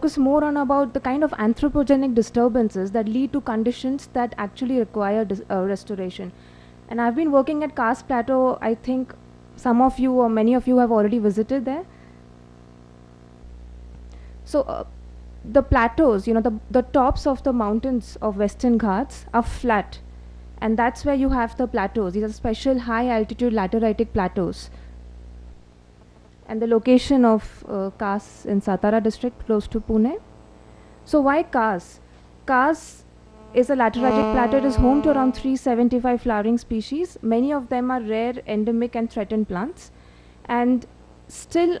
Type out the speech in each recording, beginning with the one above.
focus more on about the kind of anthropogenic disturbances that lead to conditions that actually require uh, restoration. And I've been working at Kas Plateau, I think some of you or many of you have already visited there. So uh, the plateaus, you know, the, the tops of the mountains of Western Ghats are flat. And that's where you have the plateaus. These are special high altitude lateritic plateaus. And the location of uh, in Satara district, close to Pune. So why Kas? Kas is a lateritic plateau. It is home to around 375 flowering species. Many of them are rare, endemic and threatened plants. And still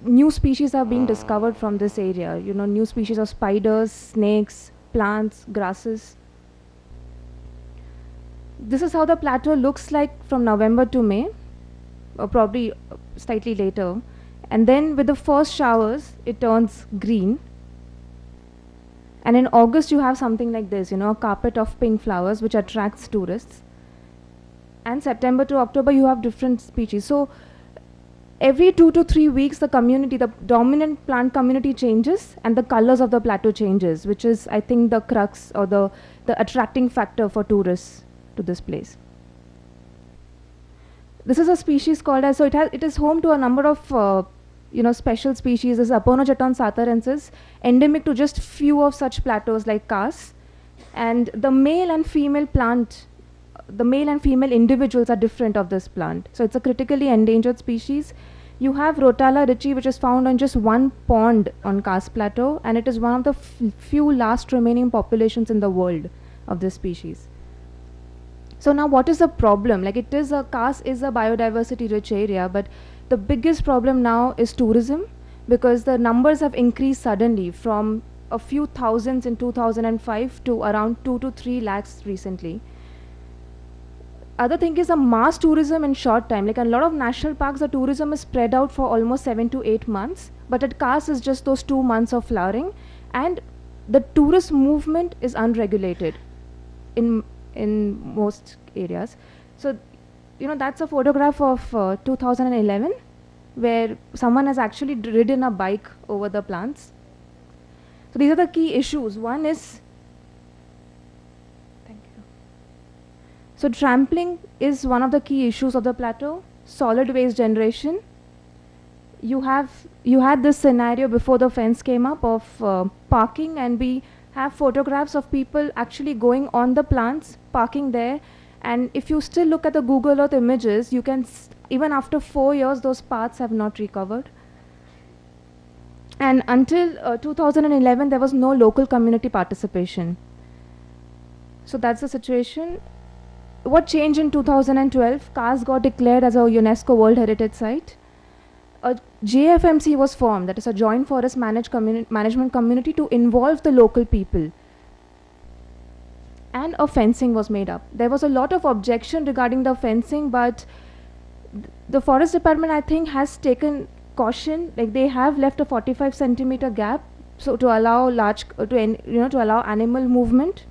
new species are being discovered from this area. You know, new species of spiders, snakes, plants, grasses. This is how the plateau looks like from November to May, or probably slightly later. And then with the first showers, it turns green. And in August, you have something like this, you know, a carpet of pink flowers which attracts tourists. And September to October, you have different species. So every two to three weeks, the community, the dominant plant community changes and the colors of the plateau changes, which is, I think, the crux or the, the attracting factor for tourists to this place. This is a species called as, so it, has, it is home to a number of, uh, you know, special species. This is Aponogeton satarensis, endemic to just few of such plateaus like Kas. And the male and female plant the male and female individuals are different of this plant. So it's a critically endangered species. You have Rotala ritchii, which is found on just one pond on Kas Plateau, and it is one of the few last remaining populations in the world of this species. So now what is the problem? Like it is a Kas is a biodiversity rich area, but the biggest problem now is tourism because the numbers have increased suddenly from a few thousands in 2005 to around 2 to 3 lakhs recently other thing is a mass tourism in short time. Like a lot of national parks, the tourism is spread out for almost seven to eight months. But at Kas is just those two months of flowering, and the tourist movement is unregulated in in most areas. So, you know, that's a photograph of uh, 2011 where someone has actually ridden a bike over the plants. So these are the key issues. One is thank you. So trampling is one of the key issues of the plateau. Solid waste generation. You have you had this scenario before the fence came up of uh, parking, and we have photographs of people actually going on the plants, parking there. And if you still look at the Google Earth images, you can even after four years, those paths have not recovered. And until uh, 2011, there was no local community participation. So that's the situation what changed in 2012? Kas got declared as a UNESCO World Heritage Site. A JFMC was formed, that is a joint forest manage communi management community to involve the local people. And a fencing was made up. There was a lot of objection regarding the fencing, but th the forest department, I think, has taken caution. Like they have left a 45 centimeter gap, so to allow large, uh, to you know, to allow animal movement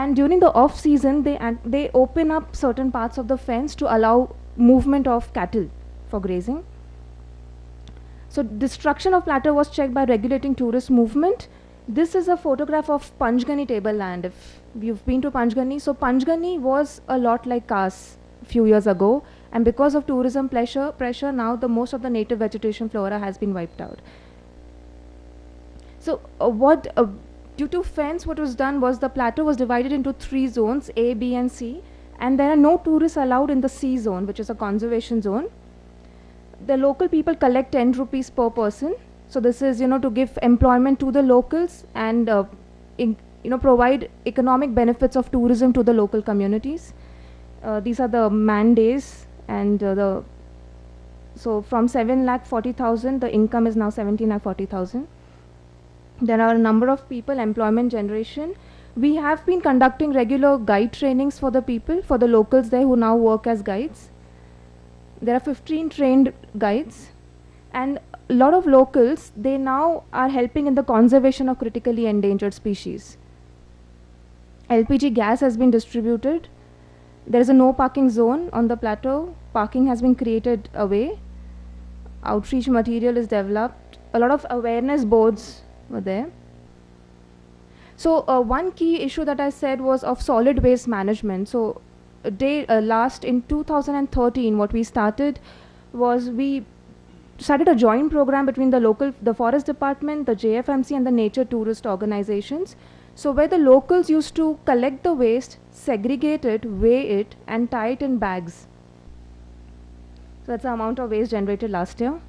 and during the off season they they open up certain parts of the fence to allow movement of cattle for grazing so destruction of plateau was checked by regulating tourist movement. This is a photograph of Panchgani tableland if you've been to Panchgani so Panchgani was a lot like Kas a few years ago. And because of tourism pressure pressure now the most of the native vegetation flora has been wiped out. So uh, what uh, Due to fence, what was done was the plateau was divided into three zones, A, B, and C, and there are no tourists allowed in the C zone, which is a conservation zone. The local people collect 10 rupees per person. So this is, you know, to give employment to the locals and, uh, in, you know, provide economic benefits of tourism to the local communities. Uh, these are the man days and uh, the, so from 7 lakh 40,000, the income is now 17 lakh 40,000 there are a number of people employment generation we have been conducting regular guide trainings for the people for the locals there who now work as guides there are 15 trained guides and a lot of locals they now are helping in the conservation of critically endangered species. Lpg gas has been distributed. There is a no parking zone on the plateau. Parking has been created away. Outreach material is developed. A lot of awareness boards were there. So uh, one key issue that I said was of solid waste management. So day uh, last in 2013, what we started was we started a joint program between the local, the forest department, the JFMC and the nature tourist organizations. So where the locals used to collect the waste, segregate it, weigh it and tie it in bags. So that's the amount of waste generated last year.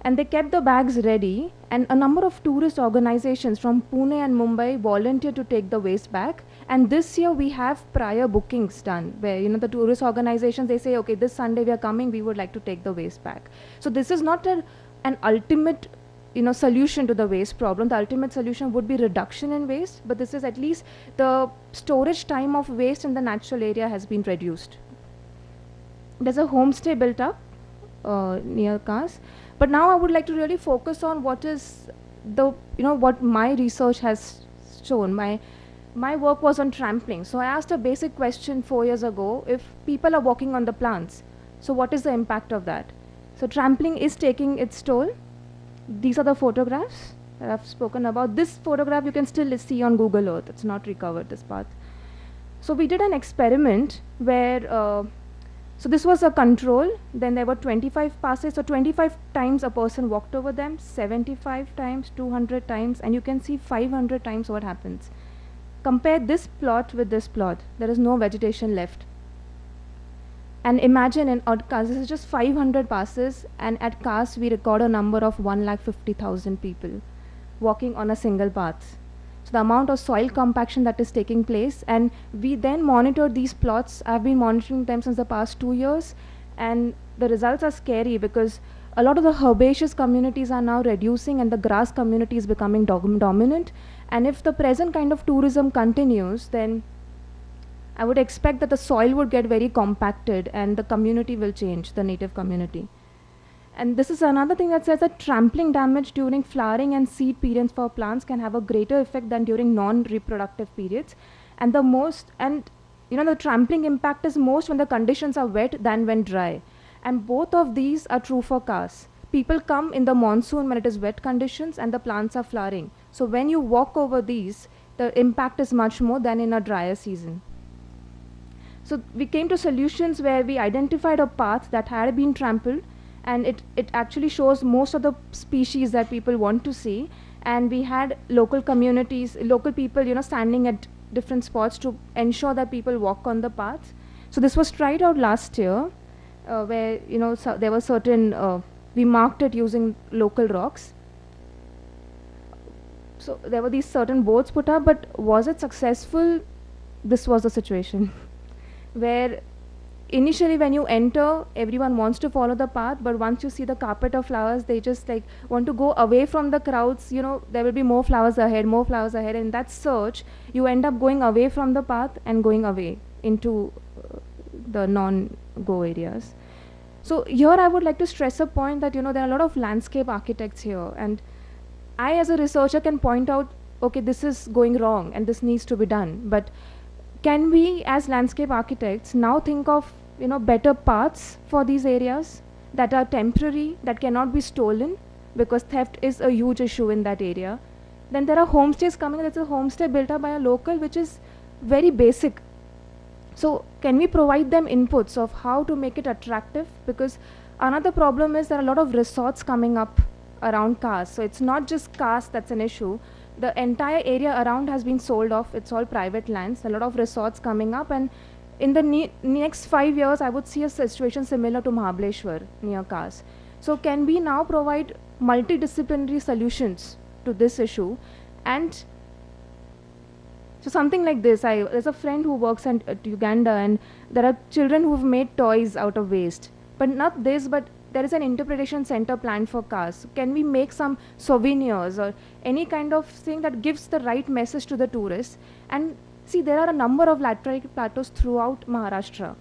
And they kept the bags ready and a number of tourist organizations from Pune and Mumbai volunteered to take the waste back and this year we have prior bookings done where you know the tourist organizations they say okay this Sunday we are coming we would like to take the waste back. So this is not a, an ultimate you know solution to the waste problem. The ultimate solution would be reduction in waste but this is at least the storage time of waste in the natural area has been reduced. There's a homestay built up uh, near Kas but now I would like to really focus on what is the you know what my research has shown my my work was on trampling. So I asked a basic question four years ago if people are walking on the plants. So what is the impact of that? So trampling is taking its toll. These are the photographs that I've spoken about. This photograph you can still see on Google Earth. It's not recovered, this path. So we did an experiment where, uh, so this was a control, then there were 25 passes, so 25 times a person walked over them, 75 times, 200 times, and you can see 500 times what happens. Compare this plot with this plot. There is no vegetation left. And imagine in Kas, this is just 500 passes, and at Kas we record a number of 1,50,000 people walking on a single path. So the amount of soil compaction that is taking place, and we then monitor these plots. I've been monitoring them since the past two years, and the results are scary because a lot of the herbaceous communities are now reducing and the grass community is becoming dominant and if the present kind of tourism continues, then I would expect that the soil would get very compacted and the community will change, the native community. And this is another thing that says that trampling damage during flowering and seed periods for plants can have a greater effect than during non-reproductive periods. And the most, and you know, the trampling impact is most when the conditions are wet than when dry. And both of these are true for Kas. People come in the monsoon when it is wet conditions and the plants are flowering. So when you walk over these, the impact is much more than in a drier season. So we came to solutions where we identified a path that had been trampled and it, it actually shows most of the species that people want to see. And we had local communities, local people, you know, standing at different spots to ensure that people walk on the path. So this was tried out last year, uh, where you know so there were certain uh, we marked it using local rocks, so there were these certain boards put up, but was it successful? This was the situation. Where initially when you enter everyone wants to follow the path but once you see the carpet of flowers they just like want to go away from the crowds you know there will be more flowers ahead more flowers ahead. And that search you end up going away from the path and going away into uh, the non go areas so here i would like to stress a point that you know there are a lot of landscape architects here and I as a researcher can point out, okay, this is going wrong and this needs to be done. But can we as landscape architects now think of you know better paths for these areas that are temporary, that cannot be stolen because theft is a huge issue in that area. Then there are homestays coming, there's a homestay built up by a local which is very basic. So can we provide them inputs of how to make it attractive? Because another problem is there are a lot of resorts coming up around Kas. So it's not just Kas that's an issue. The entire area around has been sold off. It's all private lands. A lot of resorts coming up, and in the ne next five years, I would see a situation similar to Mahabaleshwar near Kas. So can we now provide multidisciplinary solutions to this issue, and so something like this, I, there's a friend who works at, at Uganda and there are children who've made toys out of waste. But not this, but there is an interpretation center planned for Kas. Can we make some souvenirs or any kind of thing that gives the right message to the tourists? And see, there are a number of lateritic plateaus throughout Maharashtra.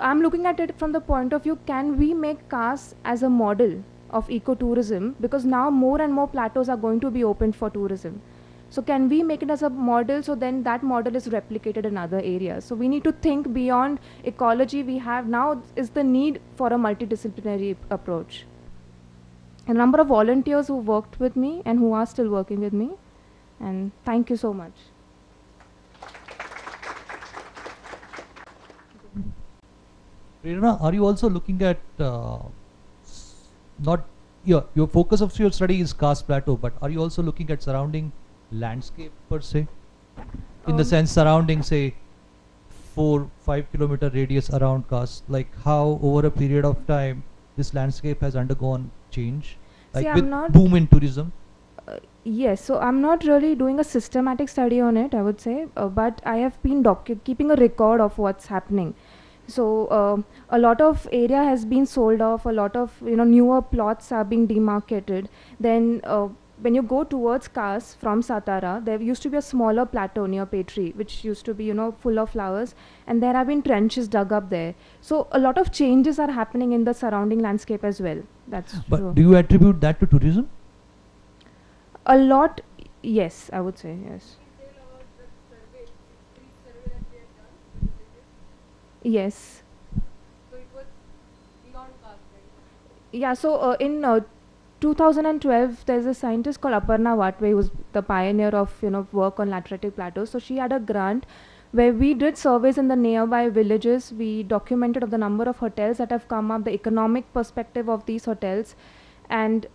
I'm looking at it from the point of view, can we make Kas as a model of ecotourism? Because now more and more plateaus are going to be opened for tourism. So can we make it as a model so then that model is replicated in other areas? So we need to think beyond ecology we have now is the need for a multidisciplinary approach. a number of volunteers who worked with me and who are still working with me. And thank you so much. Prerna, are you also looking at uh, not your your focus of your study is Kas Plateau, but are you also looking at surrounding landscape per se? In the Um, sense surrounding, say, four five kilometer radius around Kas, like how over a period of time this landscape has undergone change, like I'm with not- boom in tourism. Yes, so I'm not really doing a systematic study on it, I would say, uh, but I have been docu- keeping a record of what's happening. So um a lot of area has been sold off. A lot of you know newer plots are being demarcated. Then uh, when you go towards Kas from Satara, there used to be a smaller plateau near Petri, which used to be you know full of flowers, and there have been trenches dug up there. So a lot of changes are happening in the surrounding landscape as well. That's But true. do you attribute that to tourism? A lot, yes, I would say yes. Yes. Yeah, so uh, in uh, 2012, there's a scientist called Aparna Watve who's the pioneer of you know work on lateritic plateaus. So she had a grant where we did surveys in the nearby villages. We documented of the number of hotels that have come up, the economic perspective of these hotels, and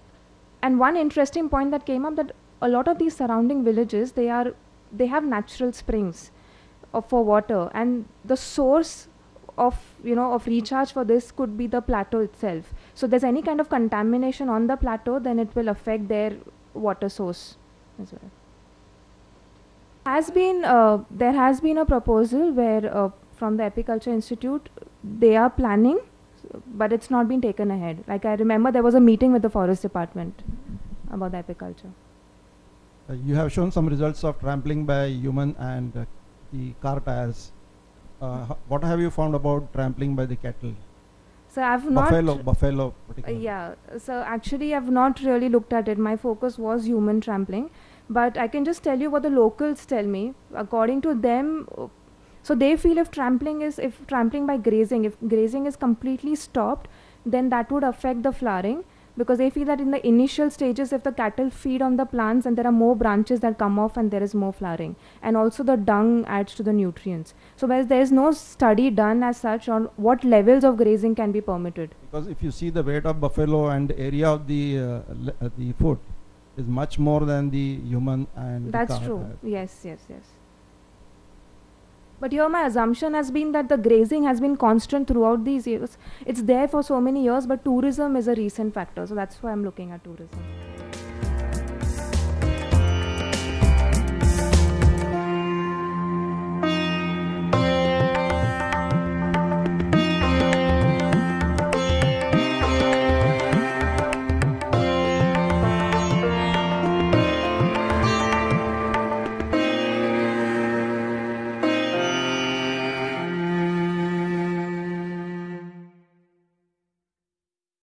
and one interesting point that came up that a lot of these surrounding villages they are they have natural springs of for water and the source of you know of recharge for this could be the plateau itself so there's any kind of contamination on the plateau then it will affect their water source as well has been uh, there has been a proposal where uh, from the apiculture institute they are planning but it's not been taken ahead like i remember there was a meeting with the forest department about the apiculture Uh, you have shown some results of trampling by human and uh, the car tires. Uh, what have you found about trampling by the cattle? So i've buffalo, not buffalo Uh, yeah, so actually, I've not really looked at it. My focus was human trampling, but I can just tell you what the locals tell me. According to them, so they feel if trampling is if trampling by grazing, if grazing is completely stopped, then that would affect the flowering because they feel that in the initial stages, if the cattle feed on the plants and there are more branches that come off and there is more flowering, and also the dung adds to the nutrients. So, whereas there is no study done as such on what levels of grazing can be permitted. Because if you see the weight of buffalo and area of the uh, uh, the foot is much more than the human and the That's true. Yes, yes, yes. But here my assumption has been that the grazing has been constant throughout these years. It's there for so many years, but tourism is a recent factor. So that's why I'm looking at tourism.